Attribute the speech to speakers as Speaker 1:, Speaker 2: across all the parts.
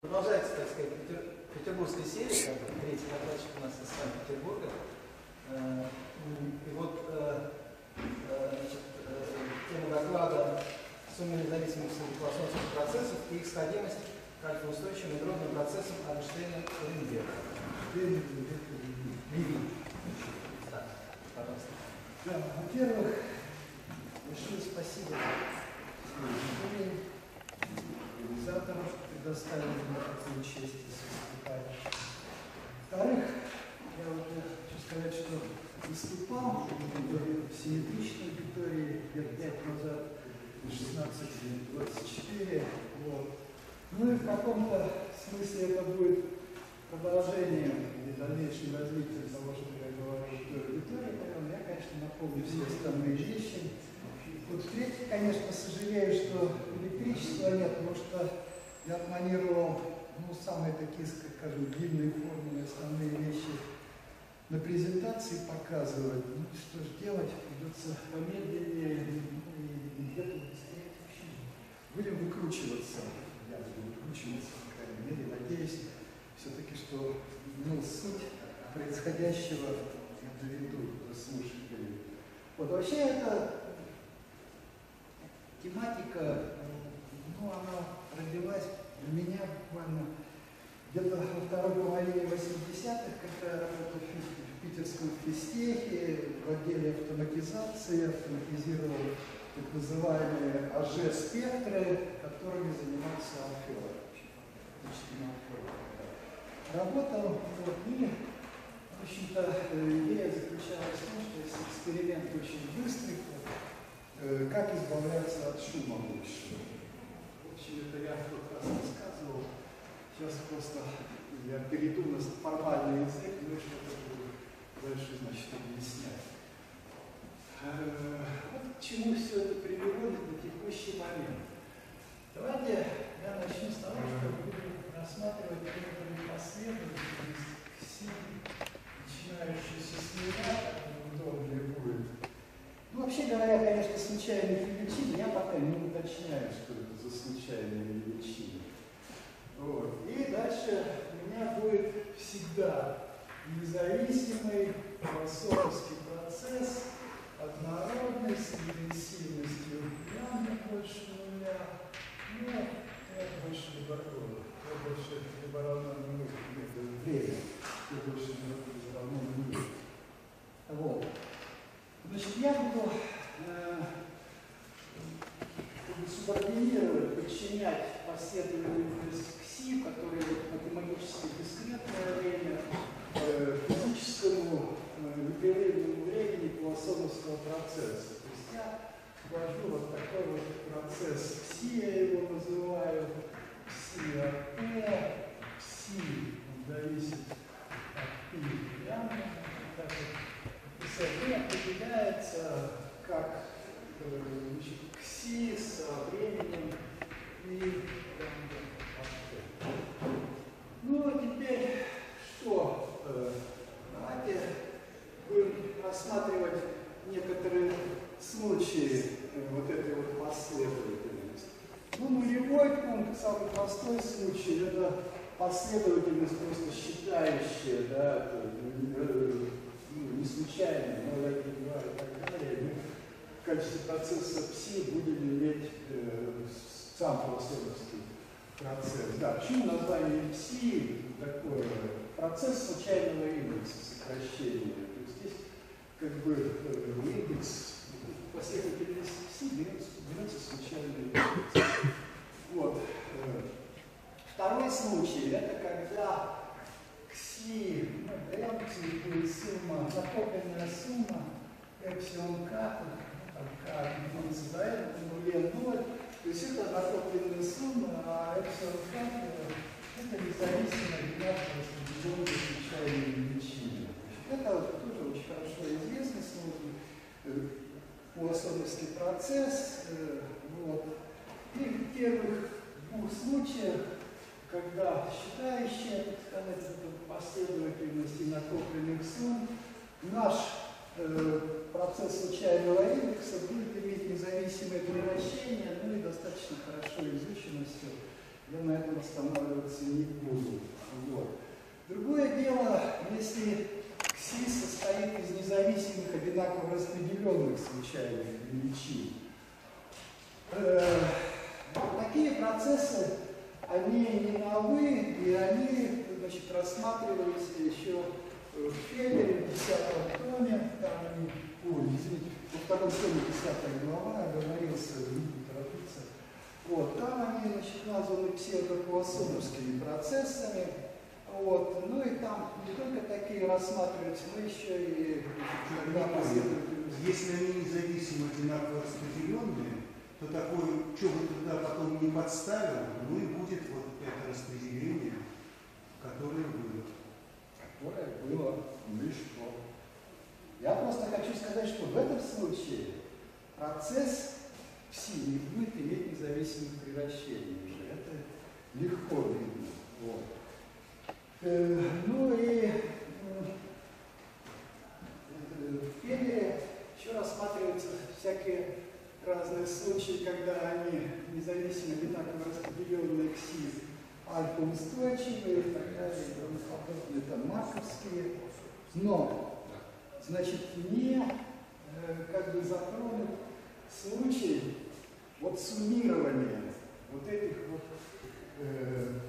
Speaker 1: Продолжается, так сказать, петер, петербургская серия, как бы, третий докладчик у нас из Санкт-Петербурга. Э, и вот э, э, значит, тема доклада «Сумма независимых философских процессов и их сходимость к альфа-устойчивым дробным процессам Эйнштейна Ренберга». Леви. Да,
Speaker 2: во-первых, большое спасибо организаторам, предоставили мне такую честь выступать. Во-вторых, я уже хочу сказать, что выступал в симметричной аудитории лет пять назад, 16-24. Вот. Ну и в каком-то смысле это будет продолжением или дальнейшим развитием того, что я говорил в той аудитории, поэтому я, конечно, напомню все остальные вещи. Вот в-третьих, конечно, сожалею, что электричества нет, потому что я планировал ну, самые такие, скажем, длинные формулы, основные вещи на презентации показывать. Ну что ж делать, придется помедленнее и где-то быстрее. Будем выкручиваться. Я буду выкручиваться, по крайней мере. Надеюсь, все-таки, что ну, суть происходящего я доведу до слушателей. Вот вообще это тематика, ну, она родилась у меня буквально где-то во второй половине 80-х, когда я работал в питерском физтехе, в отделе автоматизации, автоматизировал так называемые АЖ-спектры, которыми занимался Алфер. Работал, вот, и, в общем-то, идея заключалась в том, что если эксперимент очень быстрый, то как избавляться от шума лучше общем, это я в раз рассказывал. Сейчас просто я перейду на формальный язык, но что-то буду дальше, значит, объяснять. Э, вот к чему все это приводит на текущий момент. Давайте я начну с того, что буду рассматривать некоторые последовательность начинающиеся с нуля, удобнее будет. Ну, вообще говоря, конечно, случайные величины, я пока не уточняю, что это за случайные величины. Вот. И дальше у меня будет всегда независимый философский процесс, однородный, с интенсивностью лямбда больше нуля, ну, это больше либордона, это больше либородно нулю, время, это больше равно нулю. Вот. Значит, я буду э, субординировать, подчинять последовательность КСИ, который математически дискретное время, э, физическому э, непрерывному времени философского процесса. То есть я ввожу вот такой вот процесс КСИ, я его называю, КСИ от П, КСИ зависит от Пи лямбда, так КСИ определяется как значит, кси с временем и ну а теперь что? Э, давайте будем рассматривать некоторые случаи э, вот этой вот последовательности. Ну, нулевой пункт, самый простой случай, это последовательность просто считающая, да, э, ну, не случайная, 0, 1, 2 и так качестве процесса пси будем иметь э, сам философский процесс. Да, почему название пси такое? Процесс случайного индекса сокращения. То есть здесь как бы э, индекс последовательности пси берется, случайный индекс. Вот. Э, второй случай это когда кси, ну, будет сумма, накопленная сумма эпсилон к находится до этого, нуле 0. То есть это накопленная сумма, а эпсилон это независимая бинарность определенной случайной величины. Это тоже очень хорошо известный сложный философский процесс. Э, вот. И в первых двух случаях, когда считающая, так сказать, последовательности накопленных сумм, наш Э, процесс случайного индекса будет иметь независимое превращение, ну и достаточно хорошо изученностью я на этом останавливаться не буду. Вот. Другое дело, если КСИ состоит из независимых одинаково распределенных случайных величин. Э, такие процессы, они не новые, и они значит, рассматривались еще в Федере, в 10 томе, там они, ой, извините, во втором томе 10 глава, говорился торопиться. Вот, там они значит, названы псевдоквасоновскими процессами, вот, ну и там не только такие рассматриваются, но еще и
Speaker 3: когда Если они независимо одинаково распределенные, то такое, что бы туда потом не подставил, ну и будет вот это распределение, которое было.
Speaker 2: Которое было, что? Я просто хочу сказать, что в этом случае процесс пси не будет иметь независимых превращений уже. Это легко видно. Вот. Э, ну и э, в Федере еще рассматриваются всякие разные случаи, когда они независимо одинаково распределенные кси альфа-устойчивые и так далее, и тому подобное, это марковские. Но, значит, не э, как бы затронут случай вот суммирования вот этих вот э,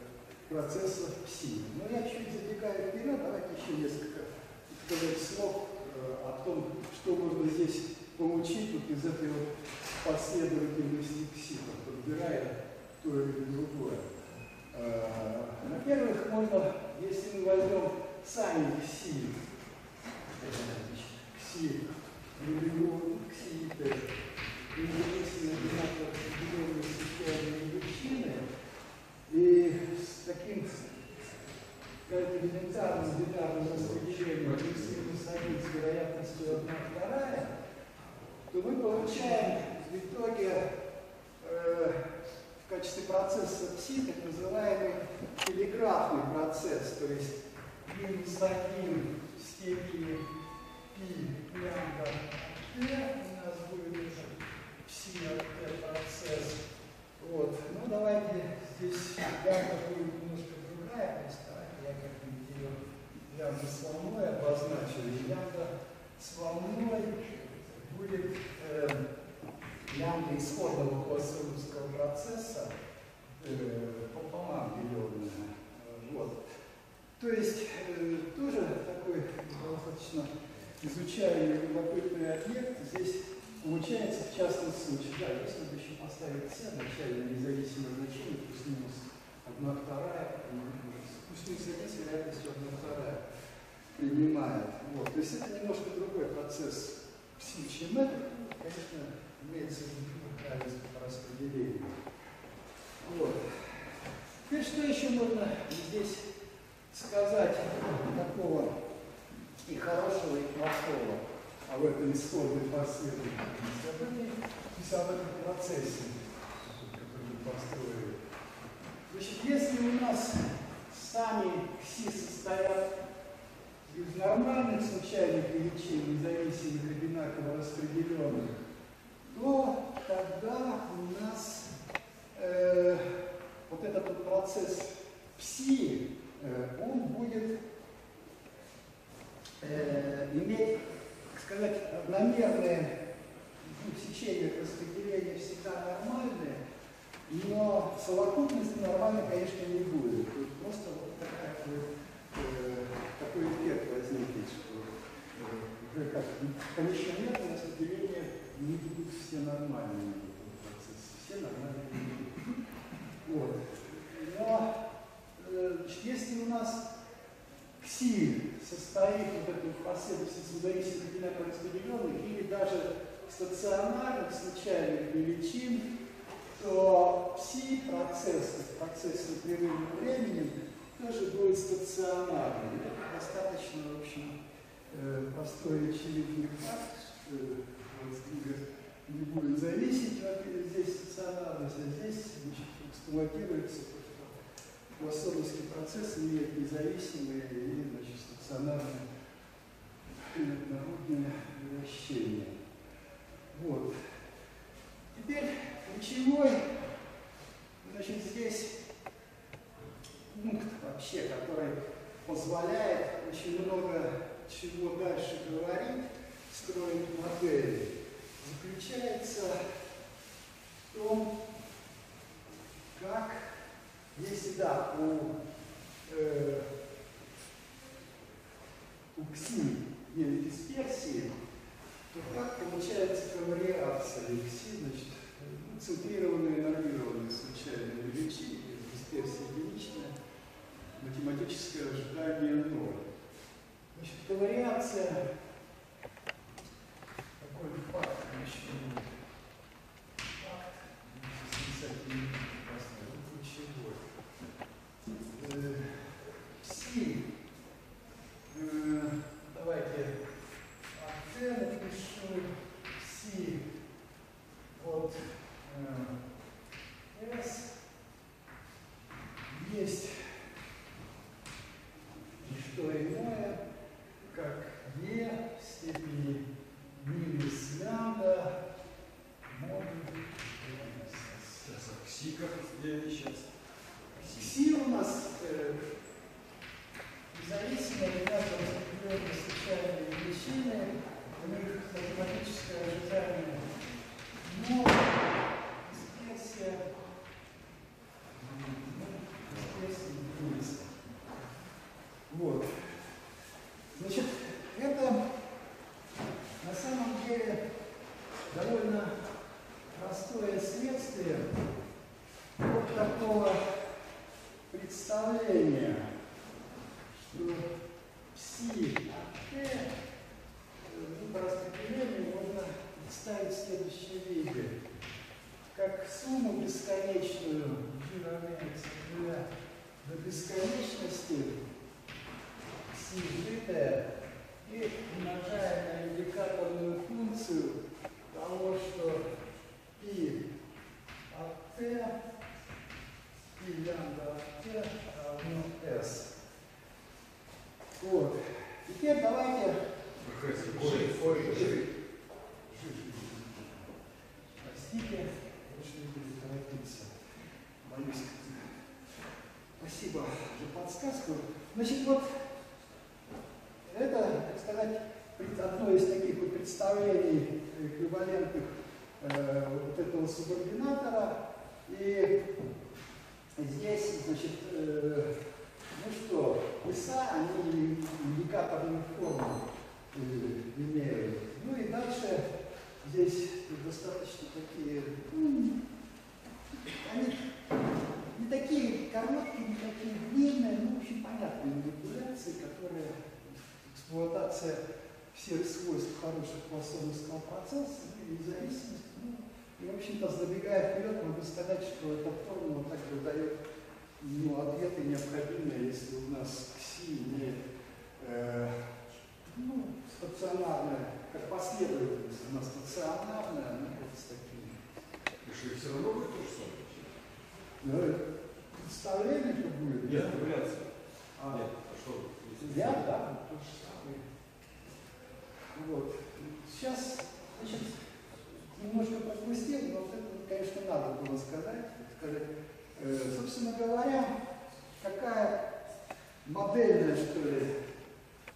Speaker 2: процессов пси. Но я чуть забегаю вперед, давайте еще несколько сказать слов э, о том, что можно здесь получить вот из этой вот последовательности пси, подбирая то или другое. Э, во-первых, можно, если мы возьмем сами кси, миллион, кси, независимо одинаково определенные случайные величины, и с таким элементарным бинарным распределением x минус 1 с вероятностью 1 вторая, то мы получаем в итоге э, в качестве процесса пси так называемый телеграфный процесс, то есть минус 1 в степени π лямбда t у нас будет пси от t процесс. Вот. Ну давайте здесь лямбда будет немножко другая, то есть давайте я как-нибудь ее лямбда с волной обозначу. И лямбда с волной будет э, лямбда исходного классовского процесса э, пополам деленная. Вот. То есть э, тоже такой достаточно изучаемый любопытный объект. Здесь получается в частном случае, да, если бы еще поставить все начальные независимые значения, плюс-минус одна вторая, плюс-минус один с вероятностью одна вторая принимает. Вот. То есть это немножко другой процесс пси, чем это, конечно, имеется в виду равенство по распределению. Вот. Теперь что еще можно здесь сказать такого и хорошего, и плохого а в этом исходной последовательности, об этом, об этом процессе, который мы построили. Значит, если у нас сами кси состоят из нормальных случайных величин, независимых, одинаково распределенных, то тогда у нас э, вот этот вот процесс пси, э, он будет э, иметь, так сказать, равномерное ну, сечение распределения всегда нормальное, но совокупность нормальной, конечно, не будет. Тут просто вот такая вот, э, такой эффект возникнет, что уже как конечномерное распределение не будут все нормальные процессы, все нормальные не будут. Вот. Но э, если у нас кси состоит вот этой последовательности независимых одинаково распределенных или даже стационарных случайных величин, то пси процесс, процесс с непрерывным временем, тоже будет стационарным. Это достаточно, в общем, простой очевидный факт, что не будет зависеть здесь стационарность, а здесь значит, эксплуатируется Лассоновский процесс имеет независимые и значит, стационарные народные вращения. Вот. Теперь ключевой, значит, здесь вообще, который позволяет очень много чего дальше говорить, строить модели, заключается в том, как, если да, у, э, у КСИ нет дисперсии, то как получается конвариация КСИ, значит, ну, центрированные нормированные случайные величины, дисперсия единичная, математическое ожидание ноль. Значит, конвариация такой факт, значит, факт, отрицательный, ключевой. Э, Пси, э, давайте АТ напишу, Пси, вот, э, S, есть не что иное, как Е в степени минус лямбда модуль
Speaker 4: Сейчас, а кси как разделение сейчас?
Speaker 2: Кси у нас э, независимо от распределенной случайной величины, у них математическое ожидание но дисперсия ну, дисперсия единица. Вот. Значит, это на самом деле довольно простое следствие вот такого представления, что пси от t э, ну, по распределению можно представить в следующем виде. Как сумму бесконечную g равняется нуля до бесконечности пси g и умножая на индикаторную функцию того, что π от t, π лямбда от t равно s. Вот. Теперь давайте
Speaker 4: Профессор, корень, корень, жи.
Speaker 2: Простите, очень буду торопиться. Боюсь. Спасибо за подсказку. Значит, вот это, так сказать, одно из таких вот представлений эквивалентных э, вот этого субординатора. И здесь, значит, э, ну что, веса, они индикаторную форму э, имеют. Ну и дальше здесь достаточно такие, ну, они не такие короткие, не такие длинные, ну, в общем, понятные манипуляции, которые эксплуатация всех свойств хороших пласоновского процесса, ну, и независимости. Ну, и, в общем-то, забегая вперед, могу сказать, что эта формула также дает ну, ответы необходимые, если у нас КСИ не э, ну, стационарная, как последовательность, она стационарная, она вот с такими.
Speaker 4: И что, все равно будет то же самое?
Speaker 2: Ну, это представление, что будет.
Speaker 4: Нет, вариация.
Speaker 2: А,
Speaker 4: Нет, а что?
Speaker 2: Я, да, вот то же самое. Вот. Сейчас, значит, немножко подпустил, но вот это, конечно, надо было сказать. сказать. Э, собственно говоря, какая модельная, что ли,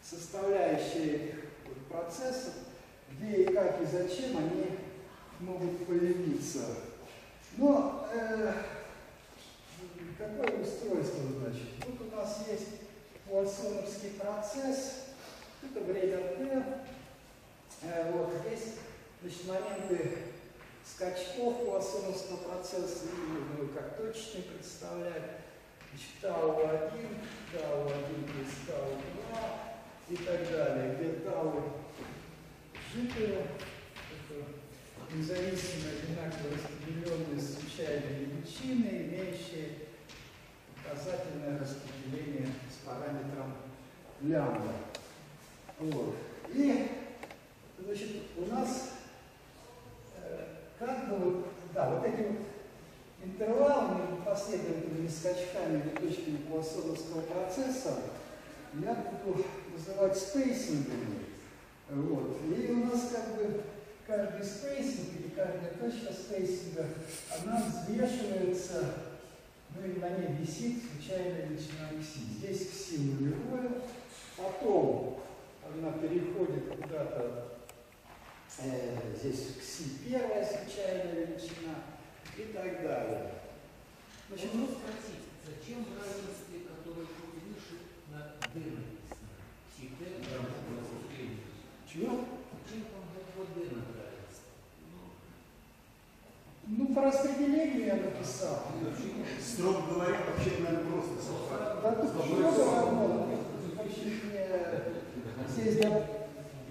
Speaker 2: составляющая вот процессов, где и как и зачем они могут появиться. Но э, какое устройство, значит? Вот у нас есть Уотсоновский процесс, это время Т, Э, вот здесь значит, моменты скачков Уотсоновского процесса, и его как точные представлять. Значит, тау-1, тау-1 плюс тау-2 и так далее, где тау это независимые одинаково распределенные случайные величины, имеющие показательное распределение с параметром лямбда. Вот. И, значит, у нас э, как бы вот, да, вот эти вот интервалы между последовательными скачками или точками Пуассоновского процесса я буду называть спейсингами. Вот. И у нас как бы каждый спейсинг или каждая точка спейсинга, она взвешивается ну и на ней висит случайная величина кси. Здесь кси нулевое, потом она переходит куда-то, э, здесь кси первая случайная величина и так далее.
Speaker 5: Значит, ну спросить, зачем в равенстве, которое чуть выше, на D написано? Всегда
Speaker 2: Чего?
Speaker 5: Зачем там буква D на равенстве?
Speaker 2: Ну, по распределению я написал.
Speaker 3: Строго говоря, вообще, наверное, просто совпадает.
Speaker 2: Да тут много равно. Здесь да,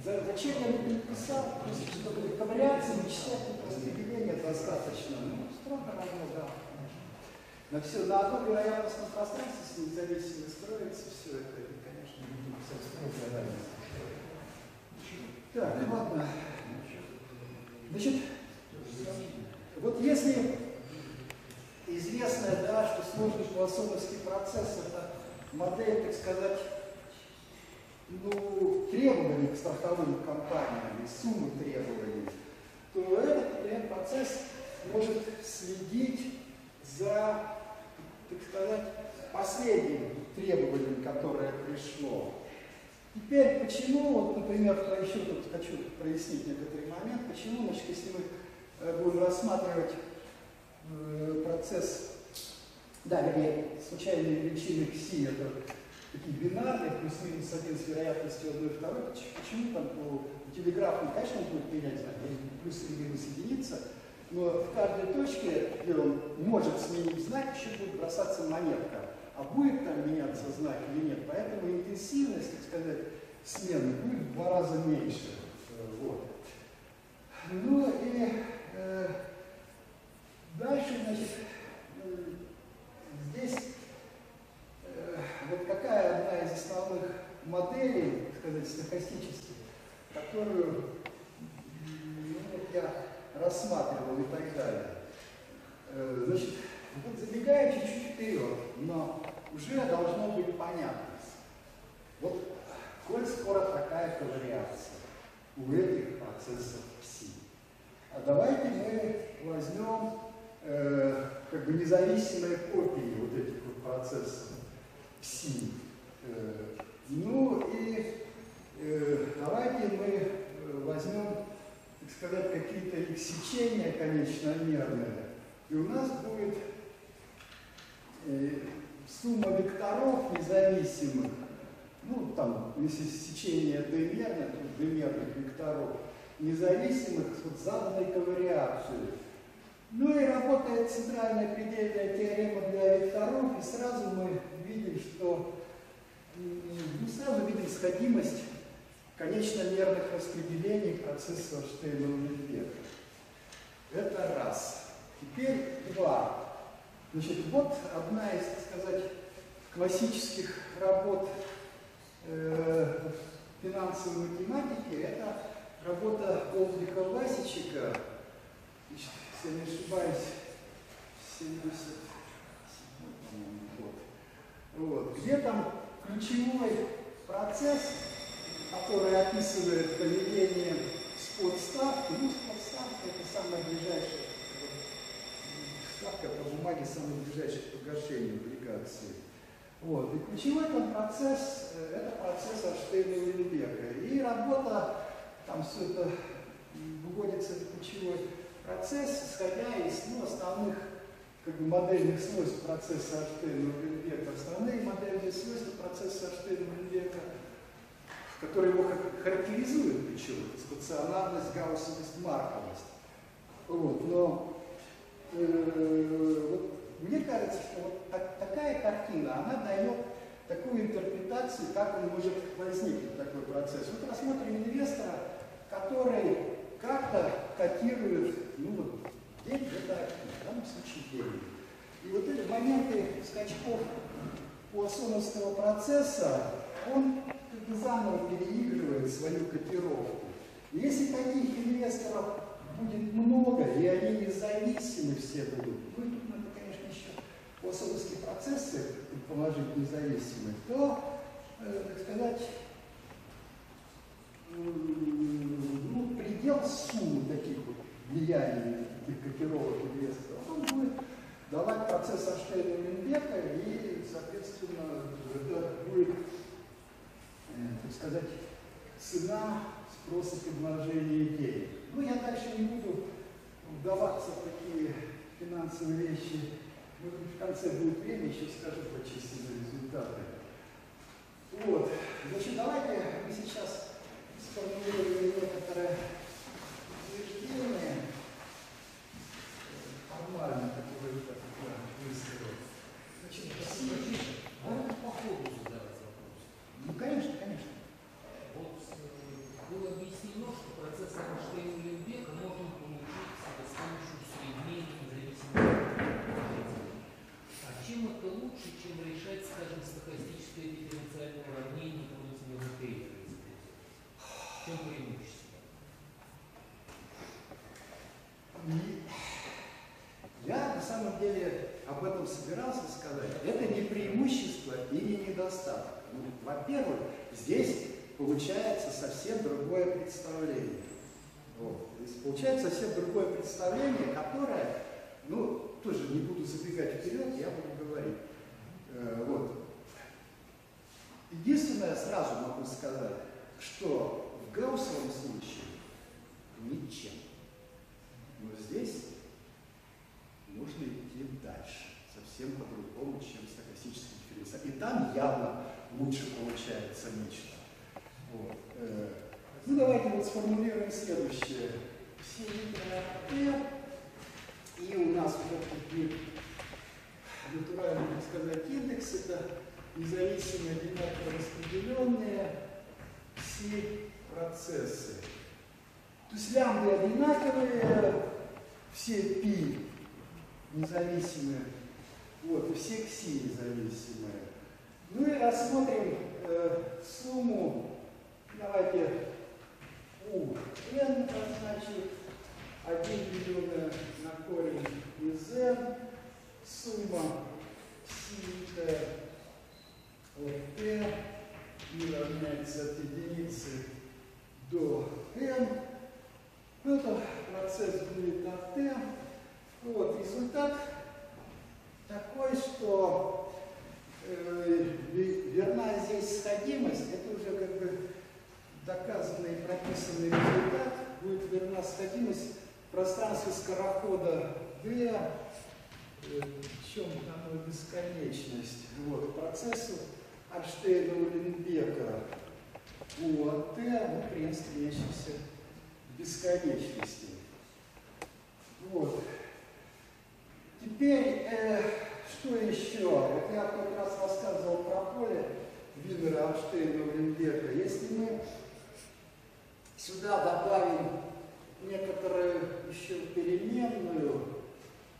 Speaker 2: за- зачем я написал, просто чтобы ковыряться, вычислять распределение достаточно. Строго равно, да. На все, на одном вероятностном пространстве, если независимо строится все это, и, конечно, не строго равенство. Так, ладно. Значит, вот если известно, да, что сложный философский процесс это модель, так сказать, ну, требований к страховым компаниям суммы требований, то этот, например, процесс может следить за, так сказать, последним требованием, которое пришло. Теперь, почему, вот, например, еще тут хочу прояснить некоторый момент, почему, значит, если мы э, будем рассматривать э, процесс, да, вернее, случайные величины кси, это такие бинарные, плюс-минус один с вероятностью 1 и 2, почему, там по телеграфу, конечно, он будет менять плюс или минус единица, но в каждой точке, где он может сменить знак, еще будет бросаться монетка. А будет там меняться знак или нет. Поэтому интенсивность, так сказать, смены будет в два раза меньше. Вот. Ну и э, дальше, значит, э, здесь э, вот какая одна из основных моделей, так сказать, стохастических, которую ну, вот я рассматривал и так далее. Э, Значит, вот забегая чуть-чуть вперед, но уже должно быть понятно. Вот коль скоро такая ковариация у этих процессов пси. А давайте мы возьмем э, как бы независимые копии вот этих вот процессов пси. Э, ну и э, давайте мы э, возьмем, так сказать, какие-то их сечения конечномерные, и у нас будет э, сумма векторов независимых, ну там, если сечение d-мерное, то d-мерных векторов, независимых вот заданной ковариацией. Ну и работает центральная предельная теорема для векторов, и сразу мы видим, что ну, сразу видим сходимость конечно-мерных распределений процесса Штейна-Левека. Это раз. Теперь два. Значит, вот одна из, так сказать, классических работ э, финансовой математики, это работа Олдриха Васичика, значит, если я не ошибаюсь, 70 по-моему, год. Вот. Где там ключевой процесс, который описывает поведение спотставки, ну, спотставка это самая ближайшая ставка по бумаге, самая ближайшая к погашению облигации. Вот. И ключевой там процесс, э, это процесс Эйнштейна и Левека. И работа, там все это выводится в ключевой процесс, исходя из ну, основных как бы, модельных свойств процесса Левека. Основные модельные свойства процесса Эйнштейна которые его хар- характеризуют причем, стационарность, гауссовость, марковость. Вот. Но э, вот мне кажется, что вот так- такая картина, она дает такую интерпретацию, как он может возникнуть такой процесс. Вот рассмотрим инвестора, который как-то котирует, ну вот, деньги это в данном случае деньги. И вот эти моменты скачков Пуассоновского процесса, он заново переигрывает свою котировку. И Если таких инвесторов будет много, и они независимы все будут, ну и тут надо, конечно, еще Пуассоновские процессы положить независимые, то, э, так сказать, м, ну, предел суммы таких вот влияний, таких котировок инвесторов, он будет давать процесс Эйнштейна Линбека, и, соответственно, это будет, э, сказать, цена спроса предложения идеи. Ну, я дальше не буду вдаваться в такие финансовые вещи. Может быть, в конце будет время, еще скажу про чистые результаты. Вот. Значит, давайте мы сейчас сформулируем некоторые утверждения. Формально, такое высказал. Значит,
Speaker 5: Простите, можно по ходу задавать вопрос?
Speaker 2: ну, конечно, конечно.
Speaker 5: Вот э, было объяснено, что процесс Эйнштейна-Линбека можно получить с помощью усреднения независимых положителей. А чем это лучше, чем решать, скажем, стохастическое дифференциальное уравнение, которое сегодня Тейлор изобретет? В чем преимущество?
Speaker 2: И я на самом деле об этом собирался сказать. Это не преимущество и не недостаток. Ну, Во-первых, здесь получается совсем другое представление. Вот. То есть получается совсем другое представление, которое, ну, тоже не буду забегать вперед, я буду говорить. Э, вот. Единственное, сразу могу сказать, что в Гауссовом случае ничем. Но здесь нужно идти дальше, совсем по-другому, чем стохастический дифференциал. И там явно лучше получается нечто. Вот. Э, Ну, давайте вот сформулируем следующее. Все литеры АТ, и у нас этот будет натурально, так сказать, индекс, это независимые одинаково распределенные все процессы. То есть лямбды одинаковые, все π независимые, вот, и все кси независимые. Ну и рассмотрим э, сумму, давайте у n значит 1 деленное на корень из n, сумма си t от t и равняется от единицы до n. Ну, это процесс будет от t. Вот, результат такой, что э, ве- верна здесь сходимость, это уже как бы доказанный и прописанный результат, будет верна сходимость в пространстве скорохода D, э, в чем оно бесконечность. Вот, процессу Эйнштейна-Уленбека у от T, ну, при стремящихся к бесконечности. Вот. Теперь, э, что еще? Вот я тот раз рассказывал про поле Винера, Амштейна, Уленберга. Если мы сюда добавим некоторую еще переменную,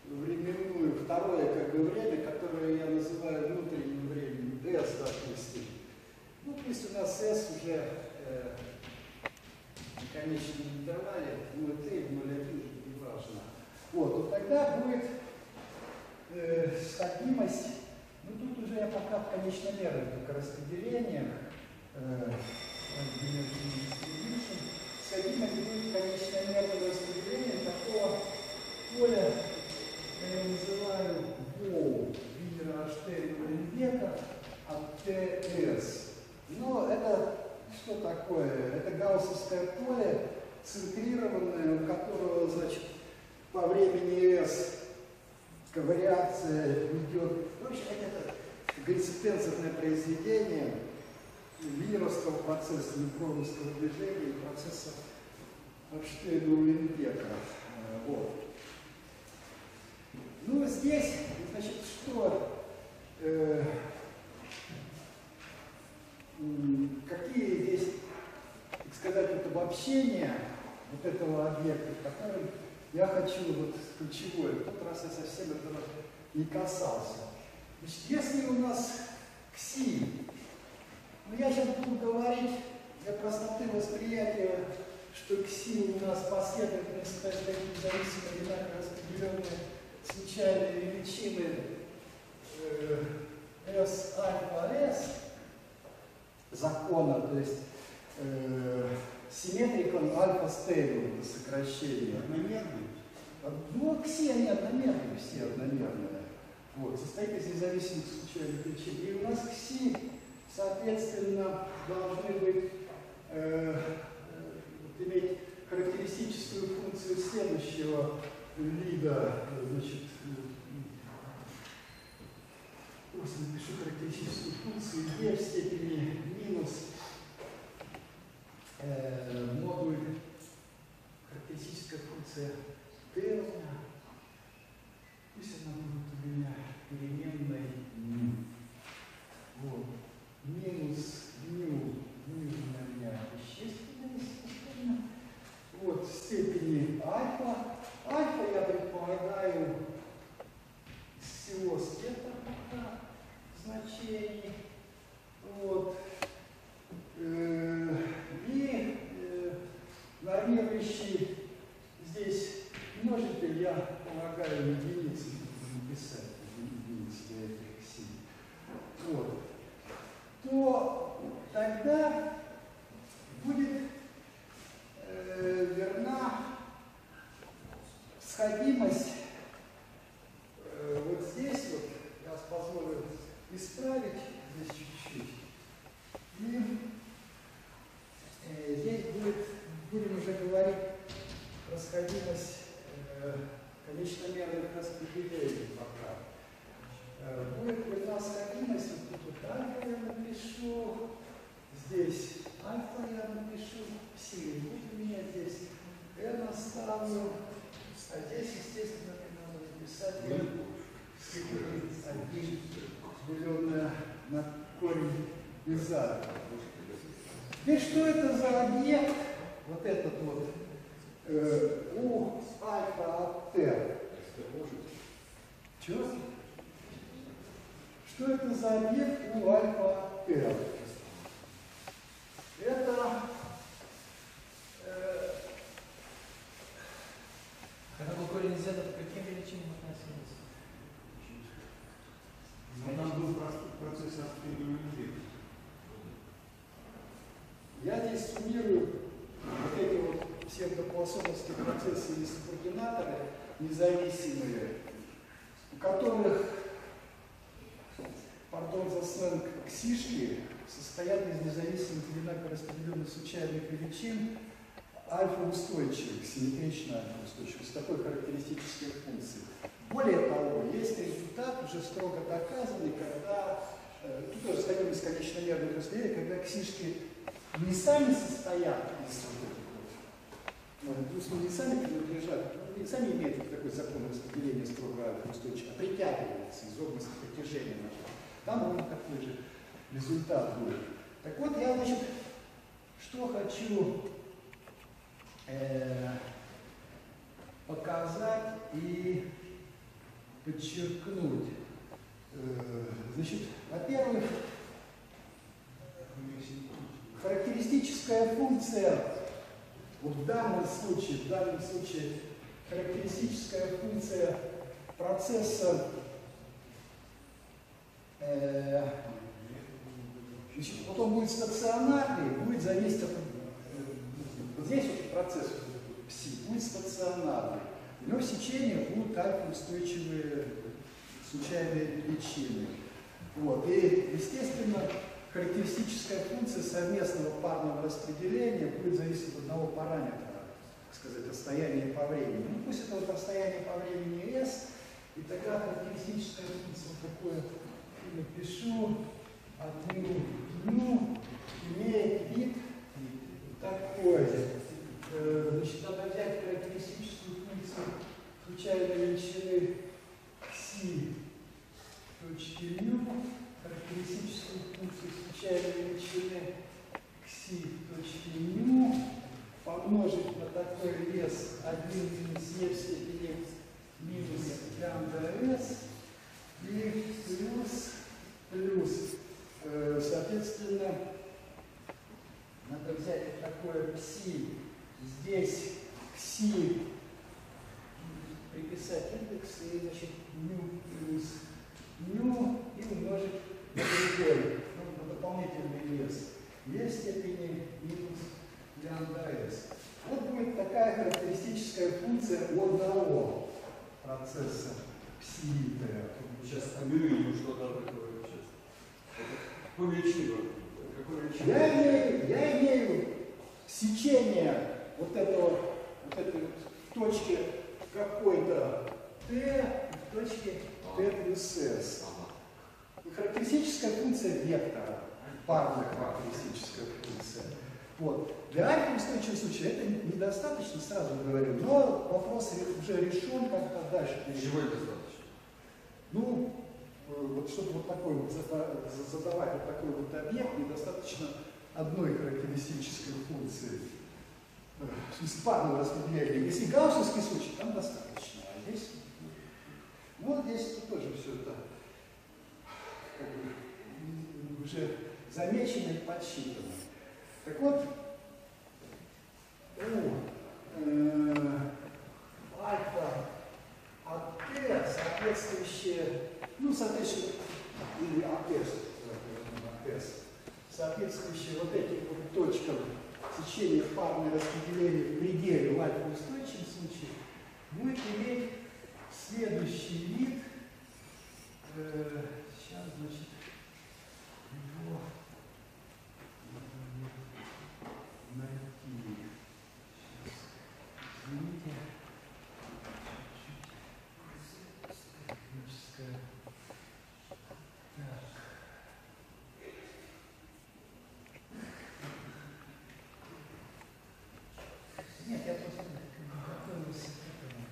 Speaker 2: временную, второе как бы время, которое я называю внутренним временем, S, допустим. Ну, пусть у нас S уже э, на конечном интервале 0,3 или 0,1, неважно. Вот, то тогда будет э, сходимость, ну тут уже я пока в конечномерных только распределениях, э, разделение distribution, сходимость будет конечномерным распределением такого поля, я его называю ВОУ, Винера Аштейна Линбека от ТС. Но это что такое? Это гауссовское поле, центрированное, у которого, значит, по времени S вариация идет. В общем, это, как говорится, тензорное произведение винеровского процесса, нейтроновского движения и процесса Эйнштейна Уленбека. Вот. Ну, здесь, значит, что, э, м, какие здесь, так сказать, вот обобщения вот этого объекта, которым я хочу вот ключевое. В тот раз я совсем этого не касался. Значит, если у нас КСИ, ну я сейчас буду говорить для простоты восприятия, что КСИ у нас последовательность, сказать, независимо одинаково распределенные случайные величины э, S альфа S закона, то есть э, симметрикон альфа стейбл, это сокращение.
Speaker 3: Одномерный.
Speaker 2: Ну, все они одномерные, все одномерные. Вот, состоит из независимых случайных величин. И у нас кси, соответственно, должны быть, э, э, иметь характеристическую функцию следующего вида, значит, просто напишу характеристическую функцию e в степени минус э, модуль характеристическая функция меня. Пусть она будет у меня переменной вот, минус мю, мю у меня вещественная, естественно. Вот, в степени альфа. Альфа я предполагаю всего спектра пока значений. Вот. Э, и э, нормирующий здесь множитель, я полагаю, единицы написать, единицы для этих сил. Вот. То тогда будет э, верна сходимость э, вот здесь вот, я позволю исправить здесь чуть-чуть. И э, здесь будет, будем уже говорить про сходимость э, конечномерных распределений пока. Э, будет верна сходимость, вот тут вот альфа я напишу, здесь альфа я напишу, пси будет у меня здесь, n оставлю, а здесь, естественно, мне надо написать один деленное на корень из А. Теперь что это за объект, вот этот вот, э, у альфа от Т? Чего? Объект у альфа от Т? Это э,
Speaker 1: Когда был корень z, к каким величинам относился?
Speaker 3: Но там был про- процесс распределения.
Speaker 2: Я здесь суммирую вот эти вот псевдополосовские процессы и субординаторы независимые, у которых, пардон за сленг, ксишки состоят из независимых одинаково распределенных случайных величин альфа-устойчивых, симметрично альфа-устойчивых, с такой характеристической функцией. Более того, есть результат, уже строго доказанный, когда, э, тут тоже сходимость конечномерных распределений, когда ксишки не сами состоят из вот этих вот, ну, не сами принадлежат, ну, не сами имеют такой закон распределения строго устойчиво, а притягиваются из области притяжения нашего. Там ровно такой же результат будет. Так вот, я, значит, что хочу э, показать и подчеркнуть. Э, значит, во-первых, характеристическая функция, вот в данном случае, в данном случае характеристическая функция процесса значит, вот он будет стационарный, будет зависеть от э, вот здесь вот процесс пси будет стационарный. В сечении будут альфа-устойчивые случайные величины. Вот. И, естественно, характеристическая функция совместного парного распределения будет зависеть от одного параметра, так сказать, расстояния по времени. Ну, пусть это вот расстояние по времени s, и тогда характеристическая функция такое напишу одну ну, имеет вид такой. Э, Значит, надо взять характеристическую функцию случайной величины си точки ню, характеристическую функцию случайной величины кси точки ню, помножить на такой вес 1 минус е в степени минус лямбда s и плюс плюс Э, соответственно, надо взять такое пси. Здесь кси приписать индекс и, значит, ню плюс ню и умножить на другой, ну, на дополнительный вес. Е в степени минус лямбда s. Вот будет такая характеристическая функция у одного процесса пси
Speaker 4: Сейчас объявили что-то такое сейчас. Помечниво. Какое
Speaker 2: Я имею, я имею сечение вот этого, вот этой вот точки какой-то Т в точке Т плюс С. И характеристическая функция вектора, парная характеристическая функция. Вот. Для альфа-устойчивого случая это недостаточно, сразу говорю, но вопрос ре- уже решен, как-то дальше перейдем.
Speaker 4: Чего это достаточно?
Speaker 2: Ну, э, вот чтобы вот такой вот зада- за- задавать вот такой вот объект, недостаточно одной характеристической функции. Э, смысле, парного распределения. Если гауссовский случай, там достаточно. А здесь, вот здесь тоже все это как бы, уже замечено и подсчитано. Так вот, у э, альфа от Т, соответствующее, ну, соответствующее, или АТС, АТС, соответствующие вот этим вот точкам парное распределение в пределе в альфа-устойчивом случае, будет иметь следующий вид. Э, сейчас, значит, его надо найти. Сейчас, извините. Техническая. Так. Нет, я просто готовился к этому.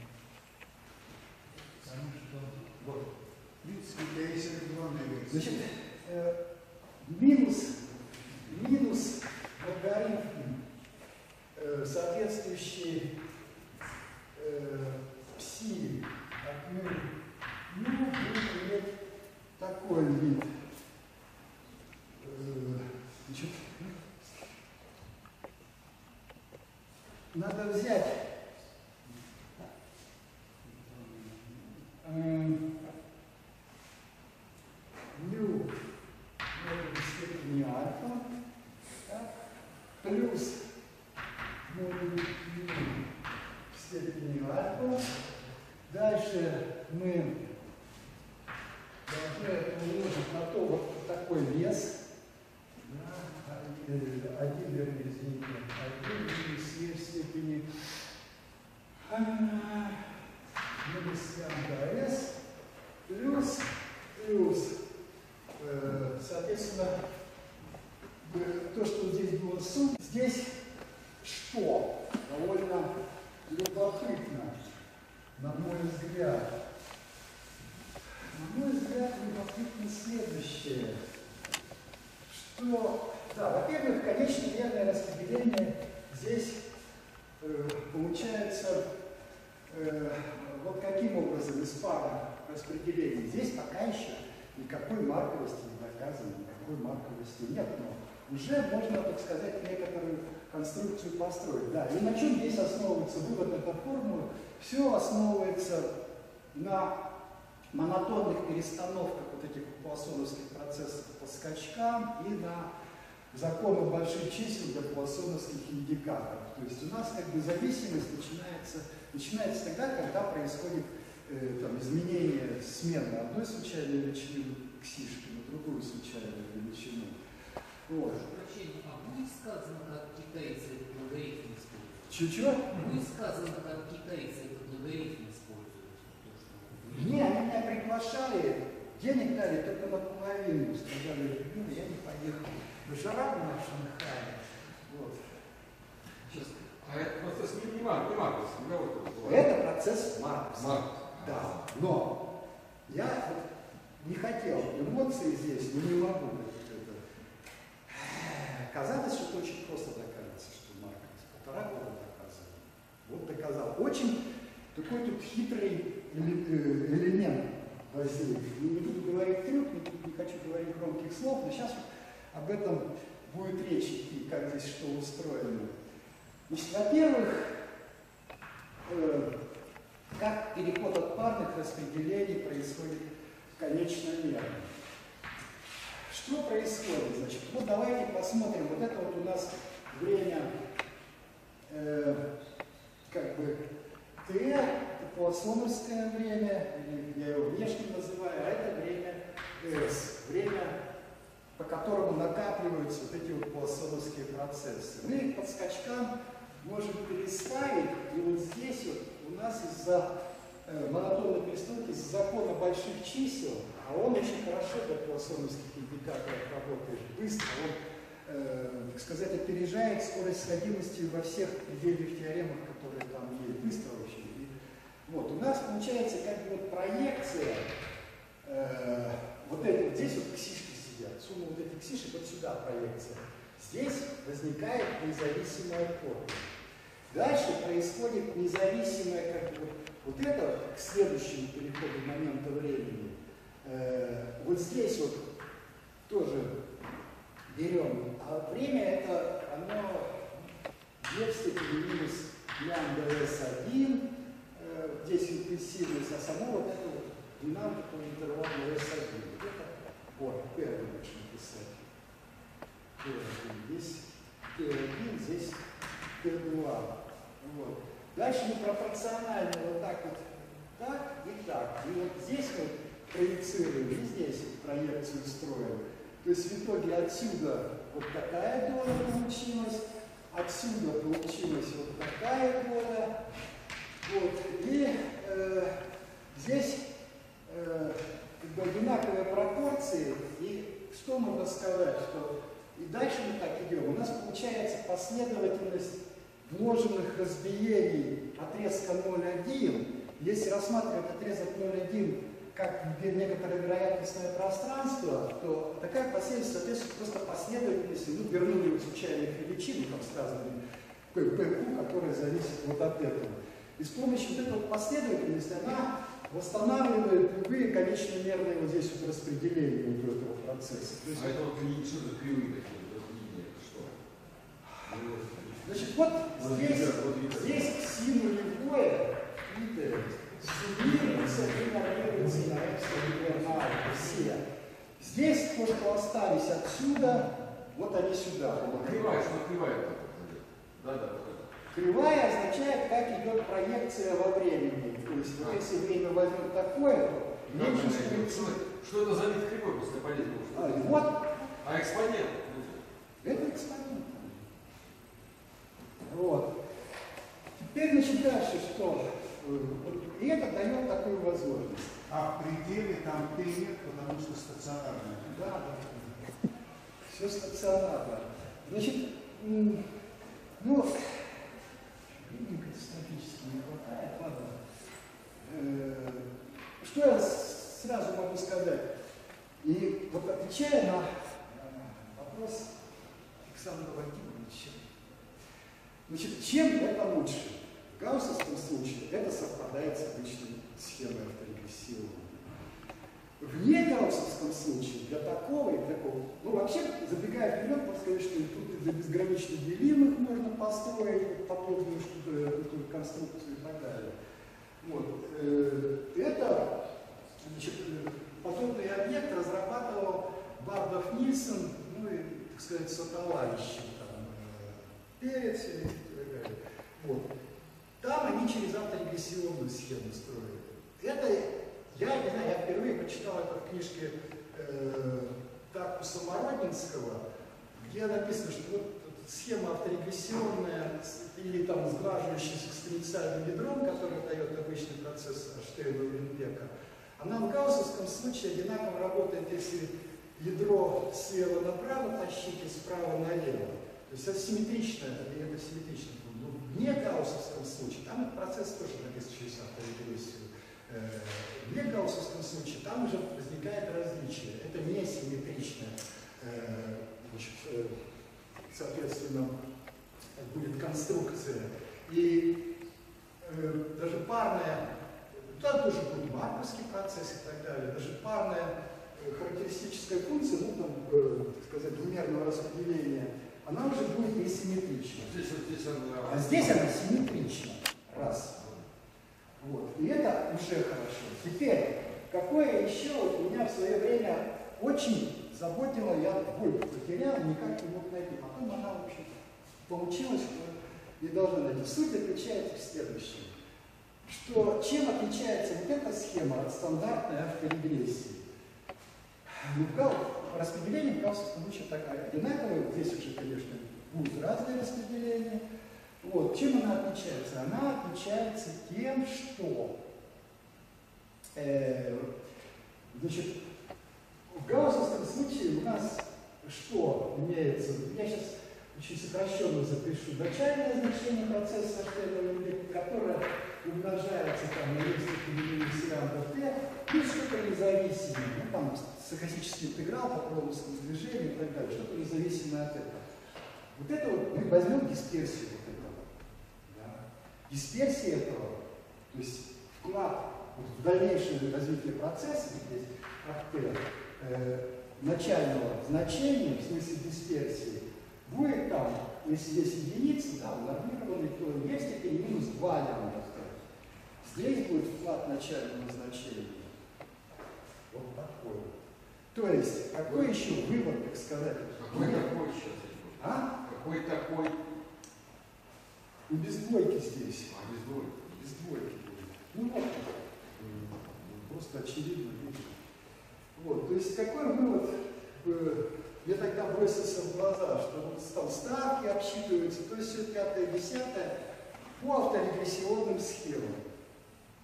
Speaker 2: Потому что вот.
Speaker 3: В принципе, у тебя есть электронная версия.
Speaker 2: Значит, э, минус, минус логарифм, э, соответствующий э, пси от ну, ну, будет иметь такой вид. Э, значит, надо взять эм, мю модуль степени альфа, так, плюс модуль мю в степени альфа. Дальше мы должны это умножить на то, вот такой вес. Да, один, э, один, вернее, извините, один минус е в степени а, минус лямбда s плюс, плюс Э, Соответственно, э, то, что здесь было сумма, здесь что? Довольно любопытно, на мой взгляд. На мой взгляд, любопытно следующее, что, да, во-первых, конечное мерное распределение здесь э, получается э, вот каким образом из пары распределений. Здесь пока еще никакой марковости не доказано, никакой марковости нет, но уже можно, так сказать, некоторую конструкцию построить. Да, и на чем здесь основывается вывод на формулу? Все основывается на монотонных перестановках вот этих пуассоновских процессов по скачкам и на закону больших чисел для пуассоновских индикаторов. То есть у нас как бы зависимость начинается, начинается тогда, когда происходит э, там, изменение смены одной случайной величины ксишки на другую случайную величину. Вот.
Speaker 5: Прощения, а будет сказано, как китайцы этот логарифм используют?
Speaker 2: Чуть-чуть?
Speaker 5: Будет сказано, как китайцы этот логарифм используют? То, что вы-
Speaker 2: Не, они меня приглашали, денег дали только наполовину. Сказали, ну, я не поехал. Жара была в Шанхае. Вот.
Speaker 4: Сейчас. А это процесс не, не, Мар- не Марковский, да, вот это?
Speaker 2: Это процесс Маркса.
Speaker 4: Маркс.
Speaker 2: Да, но я не хотел эмоций здесь, но не могу. Как это. Казалось, что это очень просто доказывается, что Маркс. Полтора года доказывал. Вот доказал. Очень такой тут хитрый э, элемент возник. Не, буду говорить трюк, не, не хочу говорить громких слов, но сейчас об этом будет речь идти, как здесь что устроено. Значит, во-первых, э, как переход от парных распределений происходит конечно мерно. Что происходит? Значит, вот давайте посмотрим. Вот это вот у нас время, э, как бы, Т, это пуассоновское время, я его внешним называю, а это S, время, по которому накапливаются вот эти вот полосоновские процессы. Мы их по скачкам можем переставить, и вот здесь вот у нас из-за э, монотонной перестройки, из закона больших чисел, а он очень хорошо для полосоновских индикаторов работает, быстро, он, э, так сказать, опережает скорость сходимости во всех предельных теоремах, которые там есть, быстро очень. И вот, у нас получается как бы вот проекция, э, вот это, вот здесь вот ксишки сидят, сумма вот этих ксишек, вот сюда проекция. Здесь возникает независимая копия. Дальше происходит независимое, как бы, вот это к следующему переходу момента времени. Э, вот здесь вот тоже берем, а время это, оно 2 в степени минус лямбда S1, э, здесь интенсивность, а само вот это вот динамика интервала S1. Вот это, вот, первый лучше написать. P1 здесь, P1 здесь P2. Вот. Дальше мы пропорционально вот так вот, так и так. И вот здесь мы проецируем, и здесь вот проекцию строим. То есть в итоге отсюда вот такая доля получилась, отсюда получилась вот такая доля. Вот. И э, здесь э, как бы одинаковые пропорции. И что можно сказать, что и дальше мы так идем. У нас получается последовательность множенных разбиений отрезка 0,1. Если рассматривать отрезок 0,1 как некоторое вероятностное пространство, то такая последовательность соответствует просто последовательности, ну, вернули случайных величин, там сказано, PQ, которая зависит вот от этого. И с помощью вот этой последовательности она восстанавливает любые конечномерные вот здесь вот распределения вот этого процесса.
Speaker 4: То есть, а это вот что за кривые такие, вот линии, что?
Speaker 2: Значит, вот здесь, здесь си нулевое, суммируется и нормируется на например, на все. Здесь то, что остались отсюда, вот они сюда.
Speaker 4: Кривая, что кривая? Да, да.
Speaker 2: Кривая означает, как идет проекция во времени. То есть, вот если время возьмет такое, меньше
Speaker 4: что, что это за вид кривой, просто понять
Speaker 2: а, Вот.
Speaker 4: А экспонент?
Speaker 2: Это экспонент. Вот. Теперь, значит, дальше что? И это дает такую возможность.
Speaker 3: А в пределе там Т нет, потому что стационарно.
Speaker 2: Да, да. Все стационарно. Значит, ну, видим, катастрофически не хватает, ладно. Э, что я сразу могу сказать? И вот отвечая на вопрос Александра Владимировича, значит, чем это лучше? Гауссовском случае это совпадает с обычной схемой авторегрессионной. В негауссовском случае для такого и такого, ну вообще, забегая вперед, можно сказать, что тут для безгранично делимых можно построить подобную что-то, конструкцию и так далее. Вот. Э, это значит, подобный объект разрабатывал Бардов Нильсон, ну и, так сказать, сотоварищи, там, э, Перец и так далее. Вот. Там они через авторегрессионную схему строили. Это, я не знаю, я впервые прочитал это в книжке э, Таркуса Самородинского, где написано, что вот схема авторегрессионная или там сглаживающаяся экспоненциальным ядром, который дает обычный процесс Штейна-Уренбека, она в гауссовском случае одинаково работает, если ядро слева направо тащить и справа налево. То есть это симметрично, это симметрично не гауссовском случае, там этот процесс тоже написан через авторегрессию. Э, в не гауссовском случае там уже возникает различие. Это не симметричное, э, значит, э, соответственно, будет конструкция. И даже парная, там тоже будет марковский процесс и так далее, даже парная характеристическая функция, ну там, так сказать, двумерного распределения она уже будет несимметрична.
Speaker 4: Здесь, здесь она...
Speaker 2: А здесь она симметрична. Раз. Вот. И это уже хорошо. Теперь, какое еще вот меня в свое время очень заботило, я боль потерял, никак не мог найти. Потом она, в общем получилась, что не должна найти. Суть заключается в следующем. Что чем отличается вот эта схема от стандартной авторегрессии? Ну, гал, распределение в Гауссе лучше так одинаковое. Здесь уже, конечно, будут разные распределения. Вот. Чем она отличается? Она отличается тем, что э, значит, в гауссовском случае у нас что имеется? Я сейчас очень сокращенно запишу. Начальное значение процесса которое умножается там на единиц лямбда t, и что-то независимое, ну там стохастический интеграл по плотностному движению и так далее, что-то независимое от этого. Вот это вот мы возьмем дисперсию вот этого. Да. Дисперсия этого, то есть вклад вот, в дальнейшее развитие процесса, здесь от t, э, начального значения, в смысле дисперсии, будет там, если есть единица, да, нормированный, то есть степень минус 2 лямбда. Здесь будет вклад начального значения. Вот такой. То есть, какой еще вывод, так сказать?
Speaker 4: Какой такой сейчас?
Speaker 2: А?
Speaker 4: Какой такой?
Speaker 2: Ну, без двойки здесь.
Speaker 4: А, без двойки.
Speaker 2: Без двойки. Ну, вот. Просто очевидно видно. Вот, то есть, какой вывод э, мне тогда бросился в глаза, что вот там ставки обсчитываются, то есть все пятое, десятое по авторегрессионным схемам.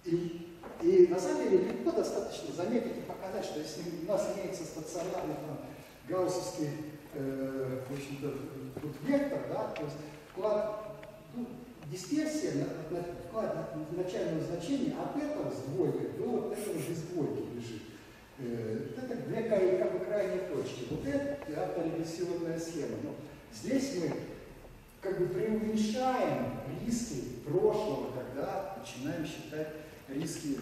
Speaker 2: И, и на самом деле легко достаточно заметить и показать, что если у нас имеется стационарный там, гауссовский э, в общем-то, тут вектор, да, то есть вклад, ну, дисперсия, на, на, вклад начального значения от этого с двойкой до вот этого без двойки лежит. Э, это две как бы крайние точки. Вот это авторегрессионная схема. Но здесь мы как бы преуменьшаем риски прошлого, когда начинаем считать риски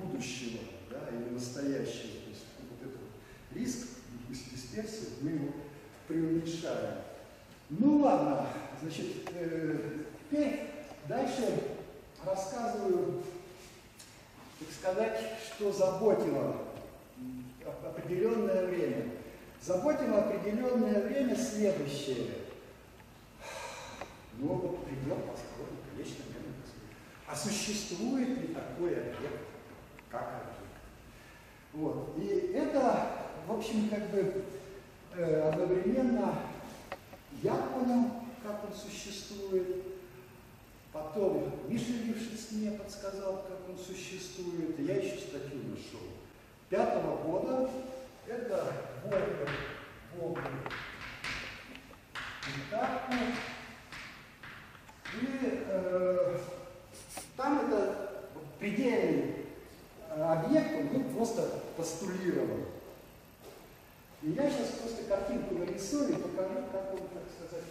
Speaker 2: будущего да, или настоящего. То есть вот этот риск, дисперсии, мы его преуменьшаем. Ну ладно, значит, э, теперь дальше рассказываю, так сказать, что заботило определенное время. Заботило определенное время следующее. Ну, вот предел построен, конечно, А существует ли такой объект, как объект? Вот. И это, в общем, как бы э, одновременно я понял, как он существует, потом Миша Лившиц мне подсказал, как он существует, я еще статью нашел. Пятого года это Вольгер, Вольгер, Итаку, и э, там это предельный э, объект, он был просто постулирован. И я сейчас просто картинку нарисую и покажу, как он, так сказать,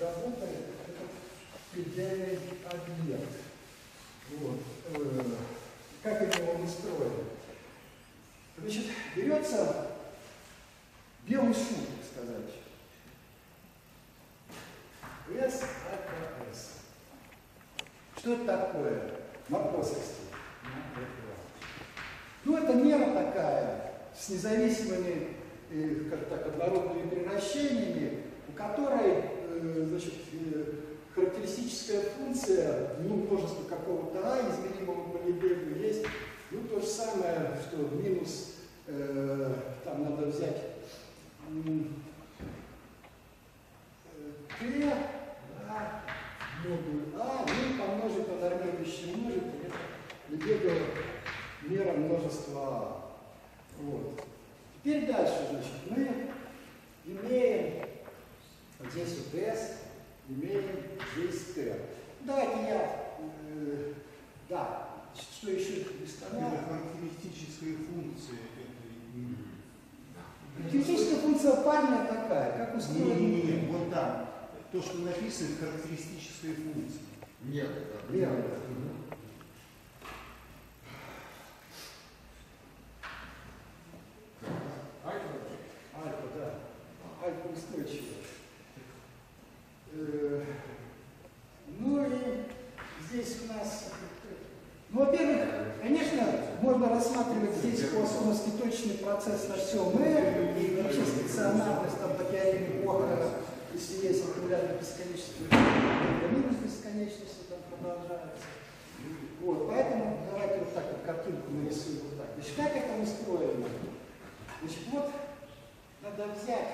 Speaker 2: работает, этот предельный объект. Вот. Э, как это он устроен. Значит, берется белый шум, так сказать. S, альфа, S. Что это такое плоскости? Ну, это мера такая, с независимыми, э, как так, однородными превращениями, у которой, э, значит, э, характеристическая функция, ну, множество какого-то а, измеримого по Лебегу есть, ну, то же самое, что минус, э, там надо взять t, да, модуль А, ну и помножить на нормирующий множитель, это Лебедова мера множества А. Вот. Теперь дальше, значит, мы имеем вот здесь вот S, имеем здесь T. Давайте я, э, да, что еще
Speaker 3: Это характеристическая функция этой.
Speaker 2: Характеристическая функция парня какая? Как устроена?
Speaker 3: Не-не-не, вот там. То, что написано, характеристическая функция.
Speaker 4: Нет, это
Speaker 2: Верно.
Speaker 4: Альфа?
Speaker 2: Альфа, да. Альфа устойчивая. Э, Ну и здесь у нас, ну, во-первых, конечно, можно рассматривать здесь космоский точный процесс на всем R, и вообще стационарность там по теореме Бога, если есть регулярная бесконечность, то минус бесконечности там продолжается. Вот, поэтому давайте вот так вот картинку нарисуем вот так. Значит, как это устроено? Значит, вот надо взять,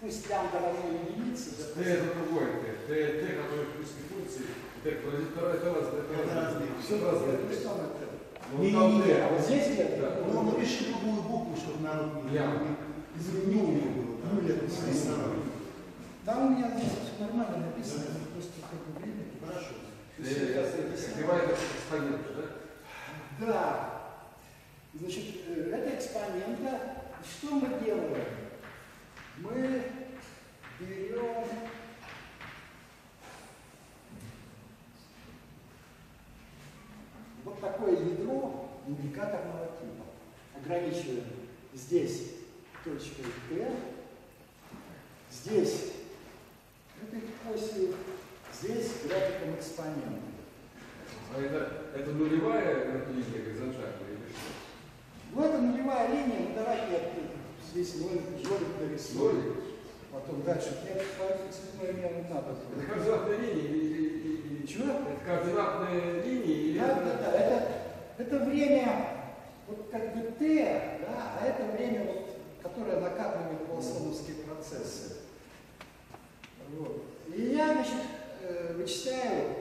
Speaker 2: пусть лямбда равно единице,
Speaker 4: Т
Speaker 2: допустим,
Speaker 4: это другой Т. Т, Т, который в плюсной функции, Т, это это разные, это
Speaker 3: Это
Speaker 4: разные.
Speaker 3: разные.
Speaker 4: Все разные.
Speaker 2: ну что мы это?
Speaker 4: Ну,
Speaker 3: Не,
Speaker 4: там
Speaker 3: не, не,
Speaker 4: Т.
Speaker 2: А вот здесь нет?
Speaker 4: Да.
Speaker 3: Ну, он решил другую букву, чтобы народ не...
Speaker 4: Я.
Speaker 3: Не у него было. да.
Speaker 2: Ну, нет,
Speaker 3: С
Speaker 2: ну,
Speaker 3: ресторана.
Speaker 2: Там у меня здесь все нормально написано, просто как бы время.
Speaker 3: Хорошо.
Speaker 4: Т, Открывает экспоненты, да?
Speaker 2: Да. Значит, э, это экспонента. Что мы делаем? Мы берем вот такое ядро индикаторного типа. Ограничиваем здесь точкой Т, здесь этой осью, здесь графиком экспонента.
Speaker 4: А это, это нулевая линия горизонтальная или что?
Speaker 2: Ну, это нулевая линия, ну давайте я здесь ноль, ноль нарисую.
Speaker 4: Ноль?
Speaker 2: Потом дальше. Нет, цветной мне не надо.
Speaker 4: Это координатная линия или, или, или-
Speaker 2: Чего?
Speaker 4: Это координатная линия или
Speaker 2: Да, да, да. Это, это время, вот как бы Т, да, а это время, вот, которое накапливает полосоновские процессы. Вот. И я, значит, э, вычисляю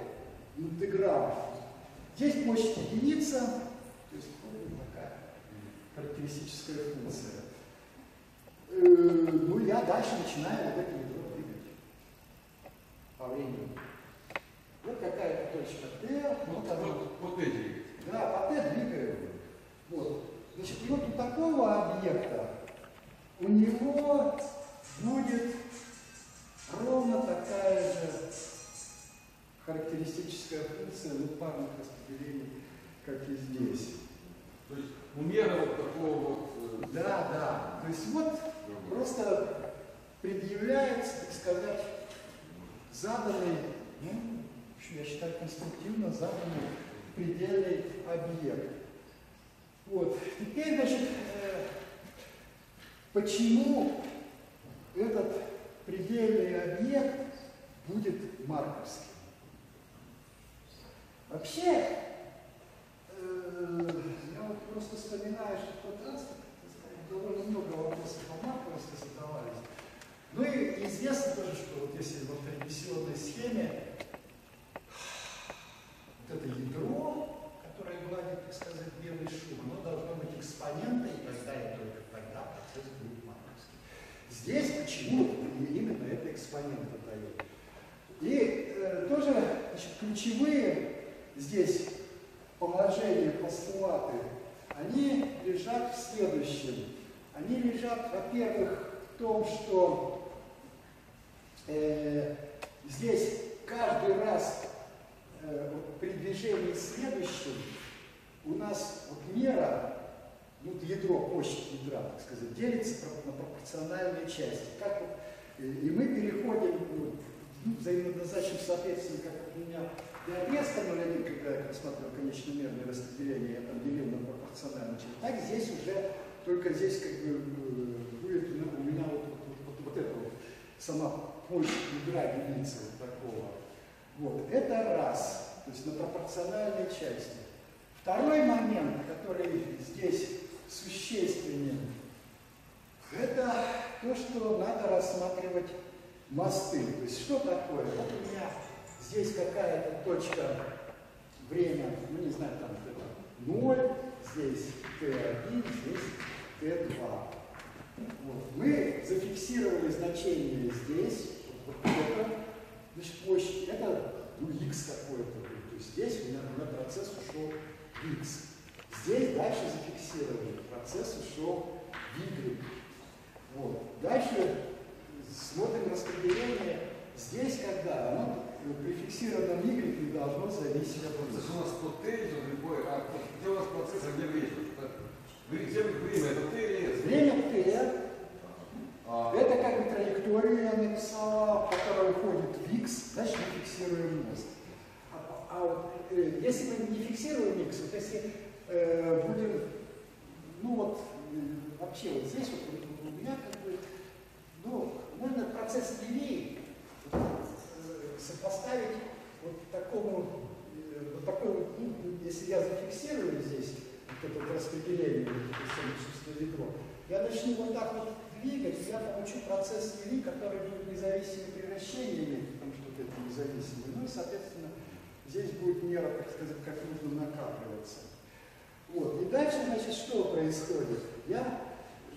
Speaker 2: интеграл. Здесь площадь единица, то есть вот такая характеристическая функция. Э, ну, я дальше начинаю вот это ядро двигать по времени. Вот какая-то точка Т,
Speaker 4: Вот,
Speaker 2: вот
Speaker 4: вот, вот эти.
Speaker 2: Да, по Т двигаем. Вот. Значит, и вот у такого объекта у него будет ровно такая же характеристическая функция ну, парных распределений, как и здесь.
Speaker 4: То есть у мера вот такого вот... э,
Speaker 2: Да, да. То есть вот просто предъявляется, так сказать, заданный, ну, я считаю, конструктивно заданный предельный объект. Вот. Теперь, значит, э, почему этот предельный объект будет марковским? Вообще, э, я вот просто вспоминаю, что в тот довольно много вопросов о марковости задавались. Ну и известно тоже, что вот если в традиционной схеме вот это ядро, которое гладит, так сказать, белый шум, оно должно быть экспонентой, и тогда и только тогда процесс будет марковский. Здесь почему именно это экспонента дает? И э, тоже значит, ключевые здесь положения, постулаты, они лежат в следующем. Они лежат, во-первых, в том, что э, здесь каждый раз э, при движении следующем у нас вот мера, ну, ядро, площадь ядра, так сказать, делится на пропорциональные части. Как вот, и мы переходим ну, ну, взаимодостаточным соответствием, как у меня отрезка 0,1, когда я рассматривал конечномерное распределение, я там делил на пропорциональную часть. Так здесь уже, только здесь как бы э, будет ну, у меня вот, вот, вот, вот это вот, сама площадь ядра единицы вот такого. Вот, это раз, то есть на пропорциональной части. Второй момент, который здесь существенен, это то, что надо рассматривать мосты. То есть что такое? Вот у меня здесь какая-то точка время, ну не знаю, там это 0, здесь Т1, здесь Т2. Вот. Мы зафиксировали значение здесь, вот это, значит, площадь, это ну, x какой-то. То есть здесь у меня, у меня процесс ушел x. Здесь дальше зафиксировали, процесс ушел в y. Вот. Дальше смотрим распределение. Здесь когда оно при фиксированном y не должно зависеть от
Speaker 4: Процесс у нас то Т, любой, а где у нас процесс, а где время? Где время? Это Т или S?
Speaker 2: Время t
Speaker 4: А,
Speaker 2: это как бы траекторию я написала, которая уходит в x, значит мы фиксируем мост. А, вот, э, если мы не фиксируем x, вот если э, будем, ну вот э, вообще вот здесь вот у меня как бы, ну, можно процесс линей э, сопоставить вот такому, э, вот такой вот, ну, если я зафиксирую здесь вот это вот распределение вот самой чувства ядро. Я начну вот так вот двигать, я получу процесс ЕВИ, который будет независимым превращениями, потому что вот это независимое. Ну и, соответственно, здесь будет мера, так сказать, как нужно накапливаться. Вот. И дальше, значит, что происходит? Я,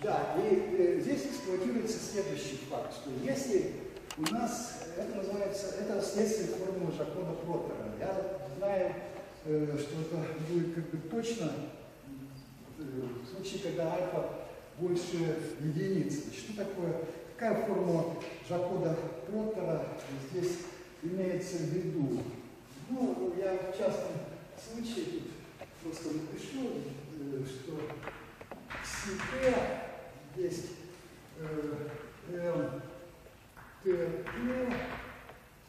Speaker 2: да, и э, здесь эксплуатируется следующий факт, что если у нас, это называется, это следствие формулы Жакона Проттера. Я знаю, э, что это будет как бы точно э, в случае, когда альфа больше единицы. Что такое, какая формула Жакода Проттера здесь имеется в виду? Ну, я в частном случае тут просто напишу, э, что СТ есть э, М, Т, Т,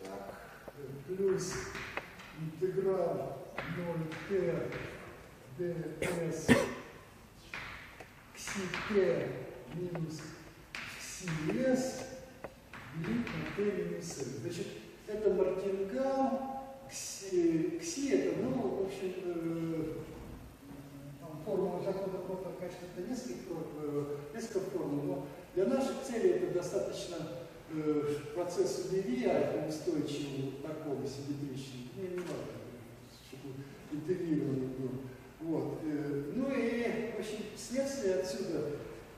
Speaker 2: так, плюс интеграл 0Т, ds кси минус кси делить на t минус s. Значит, это мартингал, кси, кси это, ну, в общем, э, там формула закона Коттера, конечно, это несколько, э, несколько формул, но для наших целей это достаточно э, процессу Леви, устойчивому, такому симметричному, мне не важно, чтобы интегрированный был. Вот. э, Ну и, в общем, следствие отсюда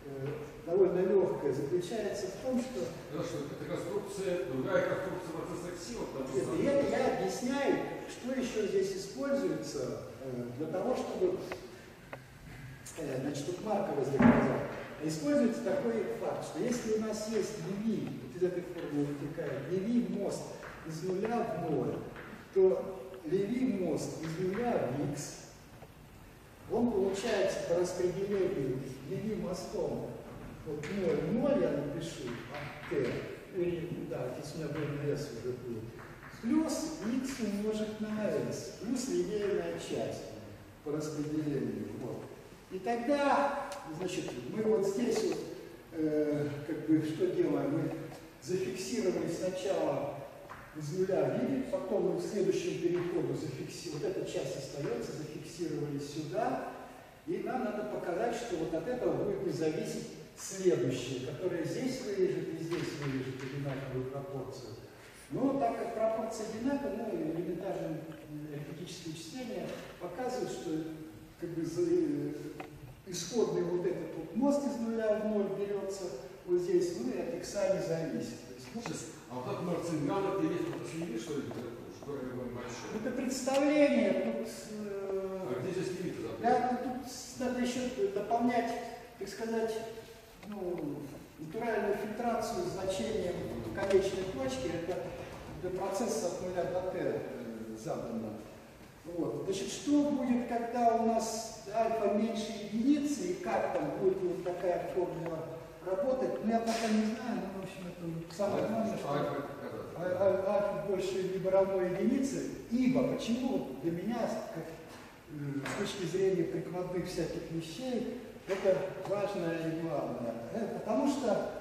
Speaker 2: э, довольно легкое заключается в том, что
Speaker 4: Хорошо, это конструкция, другая конструкция процесса ксива, потому что...
Speaker 2: это я объясняю, что еще здесь используется э, для того, чтобы, значит, тут Маркова здесь сказал, используется такой факт, что если у нас есть вот из этой формулы вытекает, Леви мост из нуля в ноль, то Леви мост из нуля в x, он получается по распределению Леви мостом, вот 0, 0 я напишу, от t, или, да, здесь у меня двойной s уже будет, плюс x умножить на s, плюс линейная часть по распределению. Вот. И тогда, значит, мы вот здесь вот, э, как бы, что делаем? Мы зафиксировали сначала из нуля видеть, потом мы в следующем переходу зафиксировали, вот эта часть остается, зафиксировали сюда, и нам надо показать, что вот от этого будет не зависеть следующее, которое здесь вырежет и здесь вырежет одинаковую пропорцию. Но так как пропорции одинаковые, ну, элементарное арифметическое чтение показывает, что как бы э, исходный вот этот вот мост из нуля в ноль берется вот здесь, и от икса не зависит. То есть,
Speaker 4: Сейчас, а вот этот марцинган, это есть вот последний, что ли, что ли, большой?
Speaker 2: это представление, тут э,
Speaker 4: А где здесь лимиты?
Speaker 2: Да, ну, тут надо еще дополнять, так сказать, ну, натуральную фильтрацию значением в конечной точке. Это для процесса от нуля до t э, задано. Вот. Значит, что будет, когда у нас альфа меньше единицы, и как там будет вот такая формула работать, ну, я пока не знаю, но, в общем, это самое главное, что
Speaker 4: Альфа это
Speaker 2: а- а- альфа больше либо равно единице, ибо, почему для меня, как э, с точки зрения прикладных всяких вещей, это важное и главное. Э, Потому что,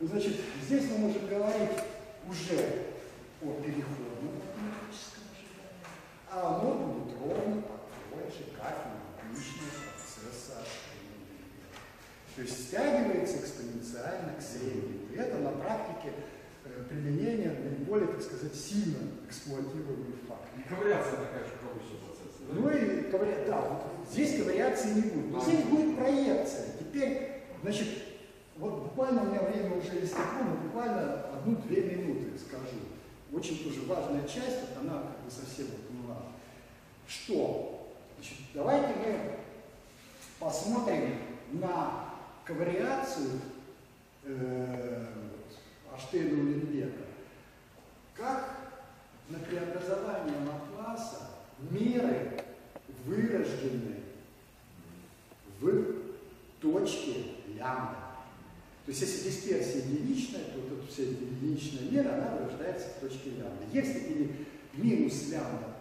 Speaker 2: значит, здесь мы можем говорить уже о переходном ожидании, а оно будет ровно такое же, как и То есть стягивается экспоненциально к среднему. И это на практике э, применение наиболее, так сказать, сильно эксплуатируемый факт.
Speaker 4: И ковыряться такая же, обычный процесс. да?
Speaker 2: Ну и ковыря... да, вот здесь ковыряции не будет. Но здесь будет проекция. Теперь, значит, вот буквально у меня время уже истекло, но буквально одну-две минуты скажу. Очень тоже важная часть, вот она как бы совсем вот была. Что? Значит, давайте мы посмотрим на ковариацию э, Аштейна Уленбека. Как на преобразование Лапласа меры вырождены в точке лямбда. То есть если дисперсия единичная, то вот эта вся единичная мера, она вырождается в точке лямбда. Если или минус лямбда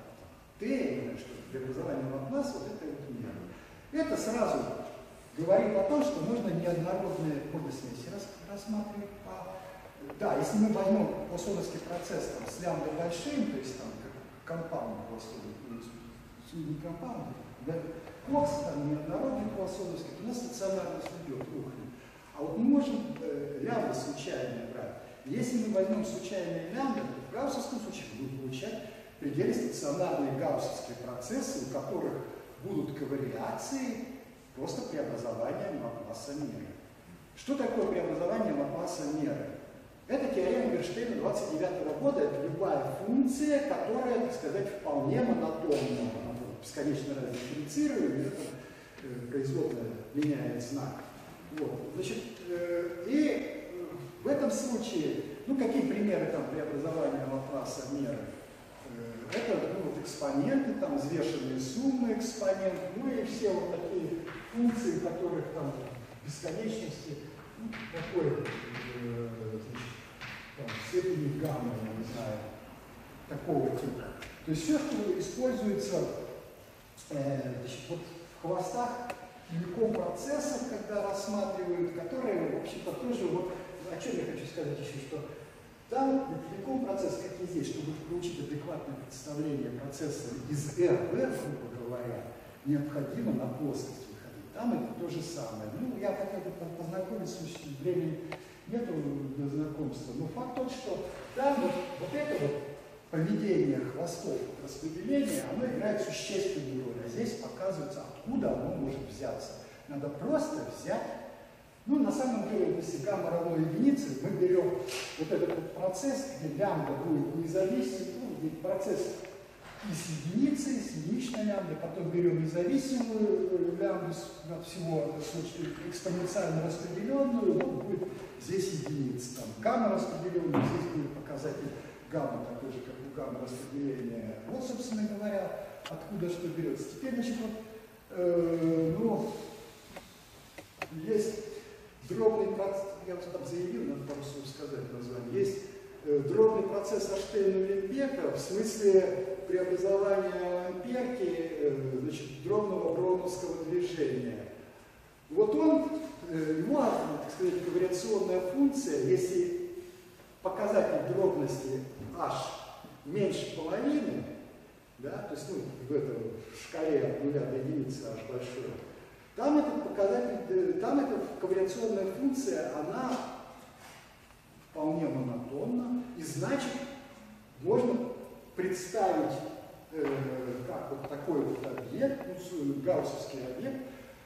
Speaker 2: t, что преобразование Лапласа, вот это вот мера. Это сразу говорит о том, что можно неоднородные рас- рассматривать по... Да, если мы возьмем посоловский процесс там, с лямбда большим, то есть там компаунд просто, ну, с компаунд, Да? Кокс, там неоднородный Колосоновский, у нас стационарность идет, рухнет. А вот мы можем э, лямбда случайно брать. Если мы возьмем случайные лямбда, то в гауссовском случае будем получать в пределе стационарные гауссовские процессы, у которых будут ковариации просто преобразованием масса меры. Что такое преобразование масса меры? Это теорема Герштейна 29 года, это любая функция, которая, так сказать, вполне монотонна. Она бесконечно раздифференцирует, и это э, производная меняет знак. Вот. Значит, э, и в этом случае, ну какие примеры там преобразования Лапласа меры? Э, это ну, вот экспоненты, там взвешенные суммы экспонент, ну и все вот такие функции, которых там бесконечности, ну, такой, э, значит, там, степени гамма, я не знаю, такого типа. То есть все, что используется э, значит, вот в хвостах целиком процессов, когда рассматривают, которые, в общем-то, тоже вот, о чем я хочу сказать еще, что там целиком процесс, как и здесь, чтобы получить адекватное представление процесса из РВ, грубо говоря, необходимо на плоскость выходить. Там это то же самое. Ну, я хотел бы познакомиться, времени нету для знакомства, но факт тот, что там вот, вот это вот поведение хвостов распределения, оно играет существенную роль. А здесь показывается, откуда оно может взяться. Надо просто взять, ну, на самом деле, если гамма равно единице, мы берем вот этот вот процесс, где лямбда будет независим, ну, где процесс и с единицей, с единичной лямбдой, потом берем независимую э, лямбду всего экспоненциально распределенную, вот будет здесь единица, там гамма распределенная, здесь будет показатель гамма такой же, как у гамма распределения. Вот, собственно говоря, откуда что берется. Теперь, значит, вот, э, ну, есть дробный процесс, я вот там заявил, надо пару сказать название, есть дробный процесс Аштейна-Вильбека в смысле преобразования амперки, э, значит, дробного броуновского движения. Вот он, э, его, так сказать, вариационная функция, если показатель дробности h меньше половины, да, то есть ну, в этом шкале от нуля до единицы h большой, там этот показатель, там эта ковариационная функция, она вполне монотонна, и значит, можно представить э, как вот такой вот объект, ну, гауссовский объект,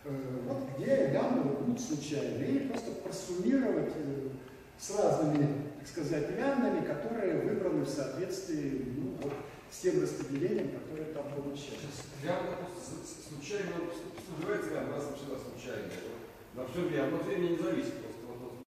Speaker 2: э, вот где лямбда будут случайные, и просто просуммировать э, с разными так сказать, лямбдами, которые выбраны в соответствии ну, вот, с тем распределением, которое там получается.
Speaker 4: Лямбда случайно, что называется лямбда, случайно. На все время, одно время не зависит.